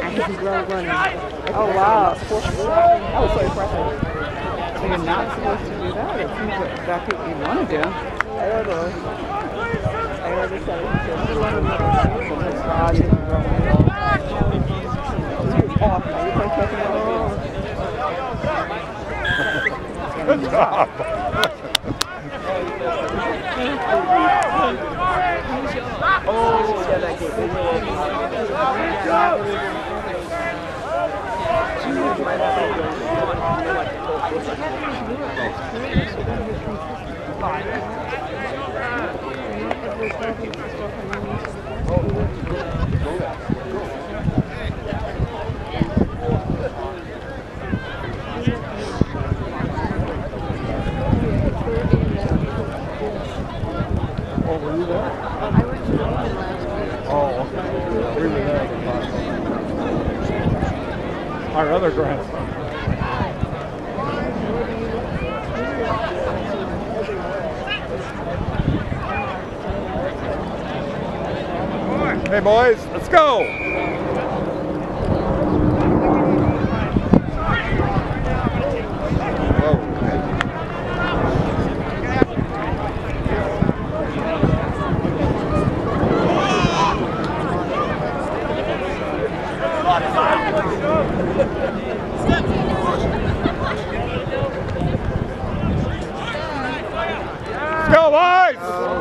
and he grow running. Oh wow, that was so impressive. So you're not supposed to do that. It seems like that's what you want to do. I don't know. I he said, "He can grow running." Off. Now you play catch and run. Good job. Oh, yeah, that good. Oh, were you there? Oh. We were there. Our other grandson. Hey boys, let's go. Let's go, Lions!